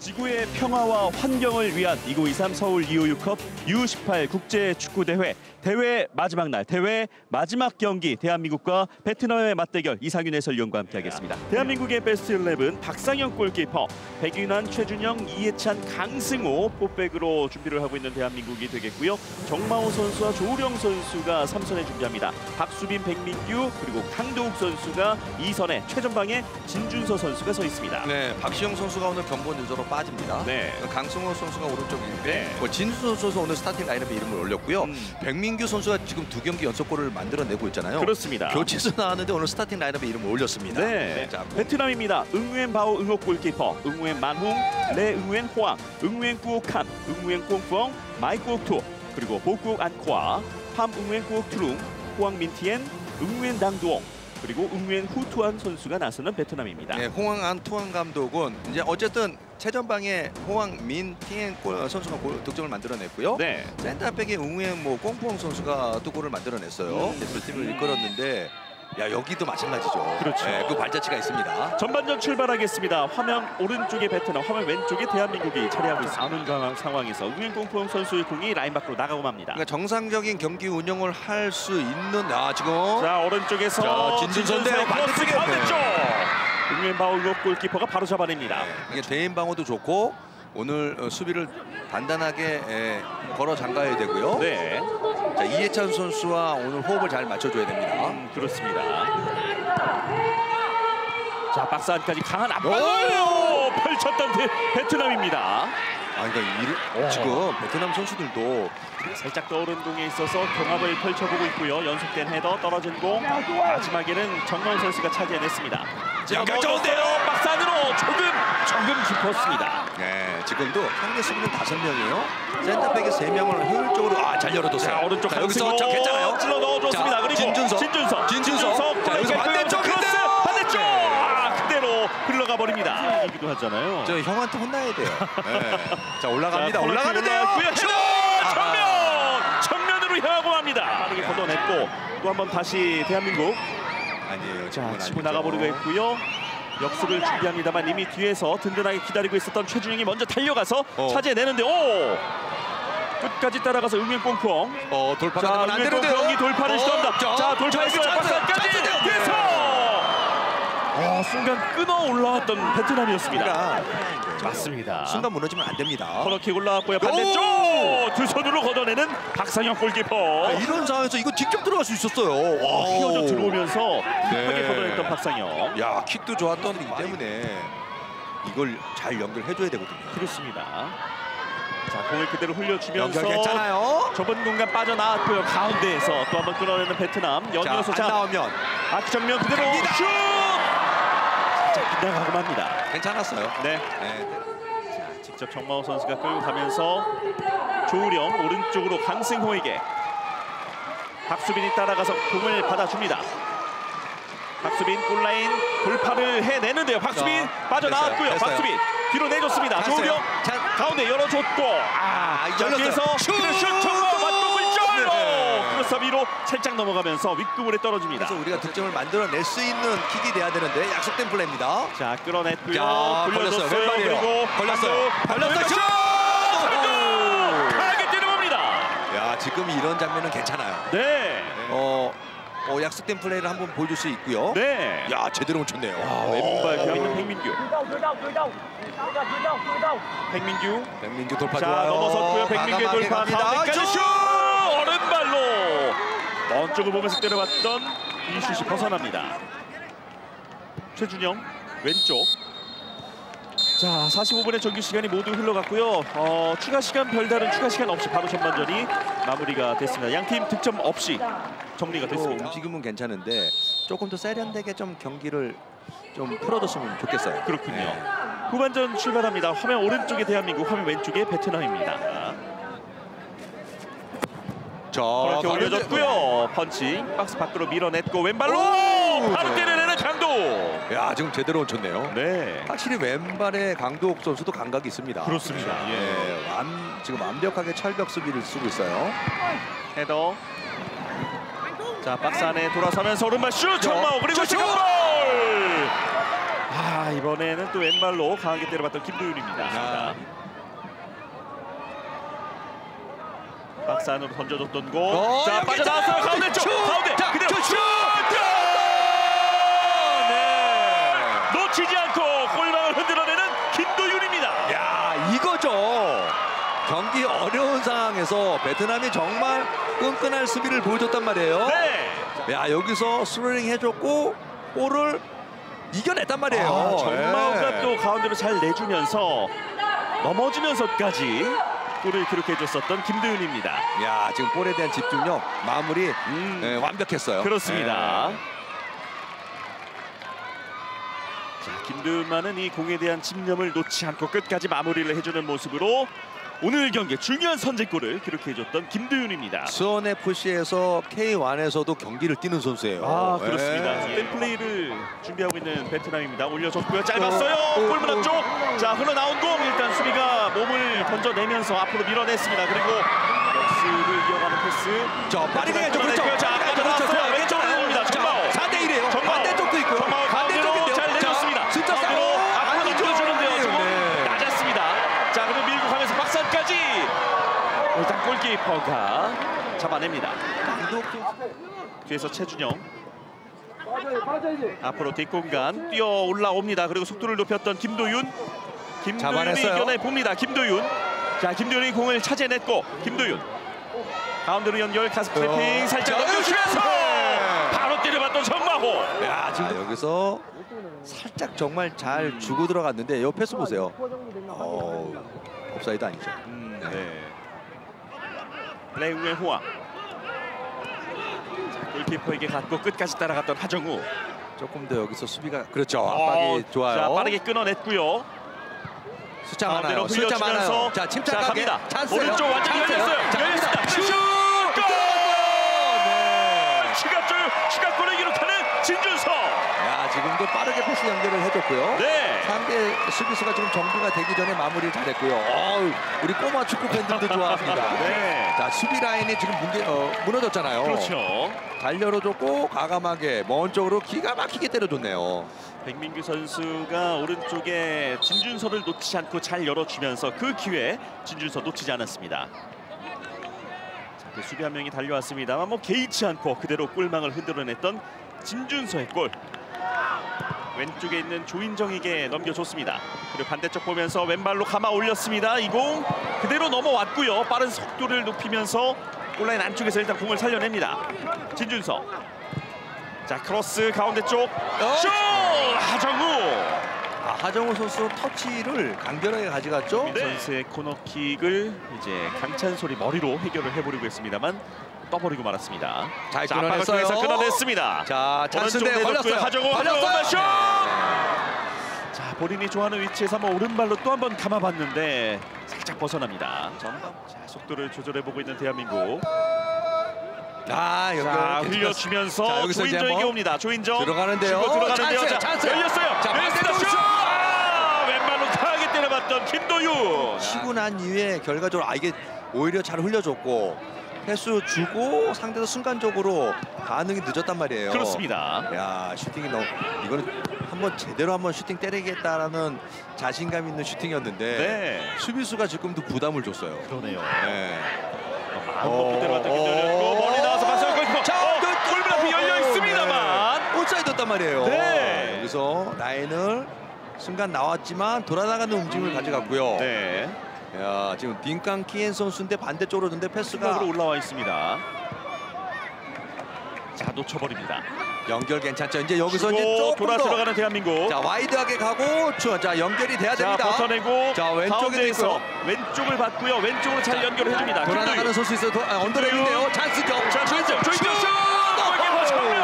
지구의 평화와 환경을 위한 2923 서울 256컵 U18 국제 축구 대회 대회 마지막 날 대회 마지막 경기 대한민국과 베트남의 맞대결 이상윤 해설위원과 함께하겠습니다. 대한민국의 베스트 11 박상현 골키퍼, 백윤환, 최준영, 이해찬, 강승호 포백으로 준비를 하고 있는 대한민국이 되겠고요. 정마호 선수와 조우령 선수가 3선에 준비합니다. 박수빈, 백민규 그리고 강도욱 선수가 2선에 최전방에 진준서 선수가 서 있습니다. 네, 박시영 선수가 오늘 경고 누적으로 빠집니다. 네. 강승호 선수가 오른쪽인데 네. 뭐 진수 선수 오늘 스타팅 라인업에 이름을 올렸고요. 음. 백민규 선수가 지금 두 경기 연속골을 만들어내고 있잖아요. 그렇습니다. 교체에서 나왔는데 오늘 스타팅 라인업에 이름을 올렸습니다. 네. 자, 베트남입니다. 응우엔 바오 응호 골키퍼, 응우엔 만홍, 레 응우엔 호앙, 응우엔 꾸옥함, 응우엔 꽁펑, 마이 꾸옥투, 그리고 보꾸옥 안코아, 팜 응우엔 꾸옥투룽, 호앙 민티엔, 응우엔 당두옹, 그리고 응우엔 후투안 선수가 나서는 베트남입니다. 네, 홍황 안투안 감독은 이제 어쨌든 최전방에 호황 민 티엔 골- 선수가 골- 득점을 만들어냈고요. 네. 센터백에 웅우엔 뭐 꽁푸엉 선수가 또 골을 만들어냈어요. 음. 네, 두 팀을 이끌었는데 야 여기도 마찬가지죠. 그렇죠. 네, 그 발자취가 있습니다. 전반전 출발하겠습니다. 화면 오른쪽에 베트남, 화면 왼쪽에 대한민국이 차례하고 있습니다. 아는 강- 상황에서 응우엔 꽁펑 선수의 공이 라인 밖으로 나가고 맙니다. 그러니까 정상적인 경기 운영을 할 수 있는 아 지금 자 오른쪽에서. 크로스 반대쪽에. 반대쪽 응호 골키퍼가 바로 잡아냅니다. 네, 이게 대인 방어도 좋고 오늘 어, 수비를 단단하게 에, 걸어 잠가야 되고요. 네. 자 이해찬 선수와 오늘 호흡을 잘 맞춰줘야 됩니다. 음, 그렇습니다. 자 박스 안까지 강한 오! 압박을 펼쳤던 데- 베트남입니다. 아 그러니까 이, 지금 베트남 선수들도 살짝 떠오른 공에 있어서 경합을 펼쳐보고 있고요. 연속된 헤더 떨어진 공 마지막에는 정명 선수가 차지해냈습니다. 연결 좋은데요? 넣었어요. 박스 안으로 조금 조금 깊었습니다. 네, 지금도 상대 수비는 다섯 명이에요. 센터백에 세 명을 효율적으로 아 잘 열어뒀어요. 자 오른쪽 자, 여기서 저 괜찮아요. 찔러 넣어줬습니다. 자, 그리고 진준석, 진준석, 진준석. 자, 여기서 반대쪽인데요. 크로스, 반대쪽 네. 아, 그대로 흘러가 버립니다. 이기도 하잖아요. 저 형한테 혼나야 돼요. 네. 자 올라갑니다. 자, 올라가는데요. 정면! 정면으로 향하고 합니다. 빠르게 걷어냈고 또 한 번 다시 대한민국 아니에요. 자 치고. 나가버리고 했고요. 역습을 준비합니다만 이미 뒤에서 든든하게 기다리고 있었던 최준영이 먼저 달려가서 어. 차지해내는데 오! 끝까지 따라가서 응면 꽁콩 어 돌파가 자, 되면 안 되는데요. 꽁콩이 돌파를 어, 시도합니다. 자, 자, 돌파했어요. 박스까지 아, 순간 끊어 올라왔던 베트남이었습니다. 그러니까 맞습니다. 순간 무너지면 안 됩니다. 코너킥 올라왔고요. 반대쪽 두 손으로 걷어내는 박상혁 골키퍼. 아, 이런 상황에서 이거 직접 들어갈 수 있었어요. 와. 휘어져 들어오면서 네. 급하게 걷어냈던 박상혁. 야 킥도 좋았던 이기 때문에 이걸 잘 연결해줘야 되거든요. 그렇습니다. 자 공을 그대로 흘려주면서 연결 괜찮아요. 좁은 공간 빠져나왔고요. 가운데에서 또 한번 끌어내는 베트남. 연이어서 자, 안자 나오면 아크 정면 그대로 갑니다. 슛! 살짝 빗나가고 맙니다. 괜찮았어요. 네. 네. 자, 직접 정마호 선수가 끌고 가면서 조우령 오른쪽으로 강승호에게 박수빈이 따라가서 공을 받아줍니다. 박수빈 골라인 돌파를 해내는데요. 박수빈 자, 빠져나왔고요. 됐어요. 박수빈 뒤로 내줬습니다. 조우령 자, 가운데 열어줬고 아, 아. 여기에서 슛! 슛 골절로 네. 크로스 위로 살짝 넘어가면서 윗그물에 떨어집니다. 그래서 우리가 득점을 만들어낼 수 있는 킥이 돼야 되는데 약속된 플레이입니다. 자 끌어냈고요. 자, 돌려줬어요. 걸렸어요. 왼발이에요. 그리고 걸렸어요. 걸렸어요. 슛! 슛! 강하게 때려봅니다. 야 지금 이런 장면은 괜찮아요. 네. 어, 어 약속된 플레이를 한번 보여줄 수 있고요. 네. 야 제대로 훔쳤네요. 아, 왼발 오. 겨 있는 백민규. 백민규. 백민규 돌파 자 좋아요. 넘어섰고요. 백민규의 돌파. 가운데까지 슛! 먼 쪽을 보면서 때려봤던 이 슛이 벗어납니다. 최준영 왼쪽. 자 45분의 정규 시간이 모두 흘러갔고요. 어, 추가 시간 별다른 추가 시간 없이 바로 전반전이 마무리가 됐습니다. 양 팀 득점 없이 정리가 또 됐습니다. 움직임은 괜찮은데 조금 더 세련되게 좀 경기를 좀 풀어줬으면 좋겠어요. 그렇군요. 네. 후반전 출발합니다. 화면 오른쪽에 대한민국, 화면 왼쪽에 베트남입니다. 자, 그렇게 올려줬고요. 펀치 박스 밖으로 밀어냈고 왼발로 오! 바로 때려내는 강도. 야 지금 제대로 훔쳤네요. 네. 확실히 왼발에 강도욱 선수도 감각이 있습니다. 그렇습니다. 예. 예, 완, 지금 완벽하게 철벽 수비를 쓰고 있어요. 헤더. 자 박스 안에 돌아서면서 오른발 슛 정마오 그리고 슛! 지금 골. 아 이번에는 또 왼발로 강하게 때려봤던 김도윤입니다. 아. 박스 안으로 던져줬던 공. 어, 자 빠져나왔어요. 가운데 쪽. 슛! 가운데. 자, 그대로 저 슛. 네. 놓치지 않고 골망을 흔들어내는 김도윤입니다. 야 이거죠. 경기 어려운 상황에서 베트남이 정말 끈끈한 수비를 보여줬단 말이에요. 네. 야 여기서 스로인 해줬고 볼을 이겨냈단 말이에요. 아, 정마호가 예. 또 가운데로 잘 내주면서 넘어지면서까지 골을 기록해줬었던 김도윤입니다. 야 지금 볼에 대한 집중력 마무리 음, 예, 완벽했어요. 그렇습니다. 예. 자, 김도윤만은 이 공에 대한 집념을 놓지 않고 끝까지 마무리를 해주는 모습으로 오늘 경기 중요한 선제골을 기록해줬던 김도윤입니다. 수원 FC에서 K1에서도 경기를 뛰는 선수예요. 아 그렇습니다. 예. 댄 플레이를 준비하고 있는 베트남입니다. 올려줬고요. 짧았어요. 어, 어, 골문 어. 앞쪽. 자 흘러나온 공 일단 수비가 몸을 던져내면서 앞으로 밀어냈습니다. 그리고 역습을 이어가는 패스. 저 빠르게 해줘 그렇죠. 자 빠져나왔어요. 왼쪽으로 옵니다. 정마오. 4대 1이에요. 정마오. 반대쪽도 있고요. 정마오 가운데로 반대쪽인데요. 잘 내줬습니다. 자, 진짜 가운데로 싸워. 앞으로 아니죠. 넘겨주는데요. 조금 네. 낮았습니다. 자 그리고 밀고 가면서 박산까지 일단 골키퍼가 잡아냅니다. 뒤에서 최준영 앞으로 뒷공간 뛰어 올라옵니다. 그리고 속도를 높였던 김도윤. 김도윤이 잡아냈어요. 이겨내 봅니다. 김도윤. 자 김도윤이 공을 차지해냈고 김도윤 가운데로 연결 가슴 트래핑 어. 살짝 자, 넘겨주면서 네. 바로 때려봤던 정마호. 야 지금 여기서 살짝 정말 잘 주고 들어갔는데 요 패스 보세요. 어, 오프사이드 아니죠. 음, 네. 레우의 호황. 자, 골키퍼에게 갖고 끝까지 따라갔던 하정우. 조금 더 여기서 수비가 그렇죠. 어, 압박이 좋아요. 자 빠르게 끊어냈고요. 숫자 많아요. 숫자 많아요. 자 침착하게 자. 찬스예요. 오른쪽 찬스예요. 열렸어요. 자, 열렸습니다. 슛! 슛! 골! 네. 추가골을 기록하는 진준서. 야 지금도 빠르게 패스 연결을 해줬고요. 네. 상대 수비수가 지금 정비가 되기 전에 마무리를 잘했고요. 어우, 우리 꼬마 축구 팬들도 좋아합니다. 네. 자 수비 라인이 지금 문제 어, 무너졌잖아요. 그렇죠. 잘 열어줬고 과감하게 먼 쪽으로 기가 막히게 때려줬네요. 백민규 선수가 오른쪽에 진준서를 놓치지 않고 잘 열어주면서 그 기회 진준서 놓치지 않았습니다. 자, 그 수비 한 명이 달려왔습니다만 뭐 개의치 않고 그대로 골망을 흔들어냈던 진준서의 골. 왼쪽에 있는 조인정에게 넘겨줬습니다. 그리고 반대쪽 보면서 왼발로 감아 올렸습니다. 이 공 그대로 넘어왔고요. 빠른 속도를 높이면서 골라인 안쪽에서 일단 공을 살려냅니다. 진준서. 자 크로스 가운데 쪽 슛! 하정우 아, 하정우 선수 터치를 간결하게 가져갔죠. 네. 선수의 코너킥을 이제 강찬솔이 머리로 해결을 해보려고 했습니다만 떠버리고 말았습니다. 잘 자, 끊어냈어요. 끊어냈습니다. 자 찬스인데. 걸렸어요. 하정우 걸렸어요. 슛! 자 본인이 좋아하는 위치에서 한번 오른발로 또 한 번 감아봤는데 살짝 벗어납니다. 자, 속도를 조절해보고 있는 대한민국. 아 자. 흘려주면서 자, 조인정에게 한번 옵니다. 조인정 들어가는데요. 들어가는데요. 자, 찬스. 열렸어요. 자. 반대쪽 슛! 슛! 아, 왼발로 강하게 때려봤던 김도윤. 치고 난 이후에 결과적으로 아 이게 오히려 잘 흘려줬고 패스 주고 상대도 순간적으로 반응이 늦었단 말이에요. 그렇습니다. 야 슈팅이 너무 이거는 한번 제대로 한번 슈팅 때리겠다라는 자신감 있는 슈팅이었는데 네. 수비수가 지금도 부담을 줬어요. 그러네요. 네. 마음 먹고 때려봤던 김도윤이었고 어. 멀리 나와서 박성현 골키퍼. 자, 어, 그- 골문 앞이 열려 어, 있습니다만. 네. 오프사이드였단 말이에요. 네. 여기서 라인을 순간 나왔지만 돌아나가는 움직임을 가져갔고요. 네. 야 지금 딘칸 키엔 선수인데 반대쪽으로 던데 패스가 수각으로 올라와 있습니다. 자 놓쳐버립니다. 연결 괜찮죠. 이제 여기서 이제 조금 돌아 더 들어가는 대한민국. 자 wide하게 가고 주- 자 연결이 돼야 자 됩니다. 버텨내고 자, 가운데에서 있고요. 왼쪽을 받고요. 왼쪽으로 잘 연결을 해줍니다. 돌아나가는 김도윤. 선수 있어요. 도- 아, underlap인데요. 찬스죠. 자! 골키퍼 정면.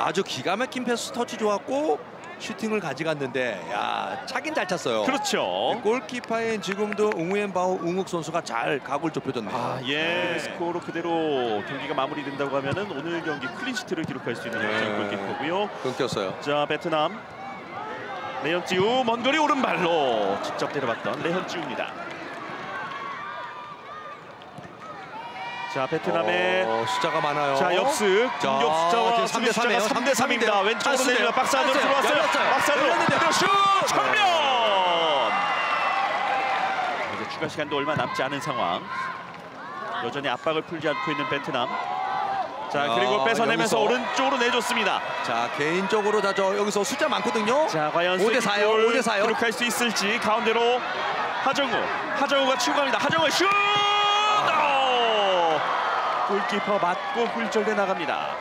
아주 기가 막힌 패스 터치 좋았고 슈팅을 가져갔는데 야 차긴 잘 찼어요. 그렇죠. 골키퍼인 지금도 웅우엔바오 웅욱 선수가 잘 각을 좁혀줬네요. 아, 예. 스코어로 그대로 경기가 마무리된다고 하면은 오늘 경기 clean sheet를 기록할 수 있는 네. 골키퍼고요. 끊겼어요. 자, 베트남 레현찌우 먼 거리 오른발로 직접 때려봤던 레현찌우입니다. 자 베트남의 어, 숫자가 많아요. 자 역습 자, 공격 숫자와 지금 수비 3대 3 이에요. 숫자가 3대 3입니다. 3인데요. 왼쪽으로. 내리면 박스 안으로. 들어왔어요. 박스 안으로. 그대로 슛 네. 정면. 이제 추가 시간도 얼마 남지 않은 상황. 여전히 압박을 풀지 않고 있는 베트남. 자 야, 그리고 뺏어내면서 여기서. 오른쪽으로 내줬습니다. 자 개인적으로 다저 여기서 숫자 많거든요. 자 과연 5대 4요. 5대 4요. 기록할 수 있을지 가운데로 하정우 하정우가 치고 갑니다 하정우 슛 어! 골키퍼 맞고 훌절돼 나갑니다.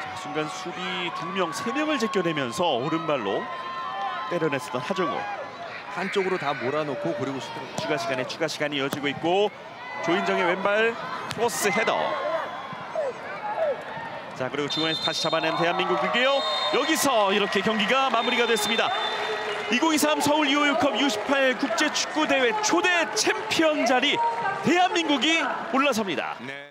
자, 순간 수비 두명세 명을 제껴내면서 오른발로 때려냈었던 하정우. 한쪽으로 다 몰아놓고 그리고 슛을 추가 시간에 추가 시간이 이어지고 있고 조인정의 왼발 크로스 header. 자 그리고 중원에서 다시 잡아낸 대한민국이고요 여기서 이렇게 경기가 마무리가 됐습니다. 2023 서울 EOU컵 U18 국제축구대회 초대 챔피언 자리 대한민국이 올라섭니다 네.